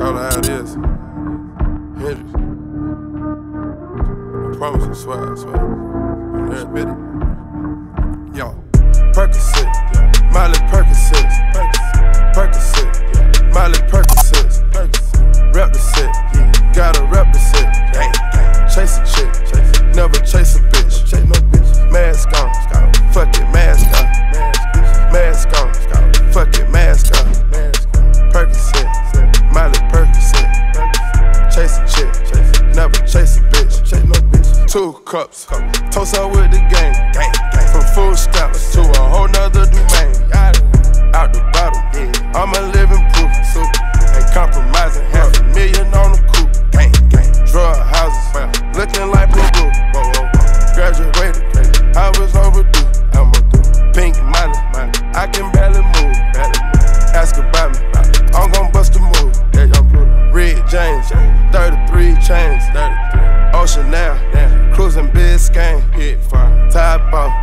I have this. Hendrix. I promise you, swear, I swear. There, bit it. Yo, Percocet, Miley Percocet, Percocet, Miley Percocet, rep the set, gotta never chase a bitch. Two cups, toast up with the gang. From food stamps to a whole nother domain. Out the bottle, I'm a living proof. Ain't compromising, half a million on the coupe. Drug houses, looking like Peru. Graduated, I was overdue. Ocean now, cruising Biscayne, hit fire. Top off,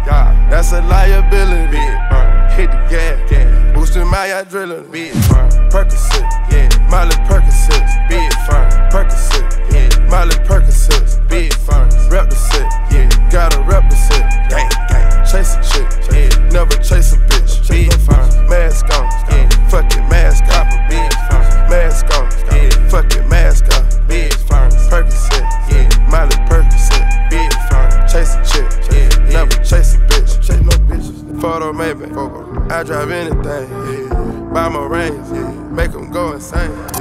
that's a liability. Uh, hit the gas, boosting my adrenaline. Big firm, uh, Percocet, yeah, Miley Percocet, big firm, Percocet, yeah, Miley Percocet, big firm, rep the set, yeah, gotta rep the set, gang, gang, chase a chick, yeah, never chase a bitch, chase a bitch, chase no bitches, photo maybe, I drive anything, buy my yeah, make 'em go insane.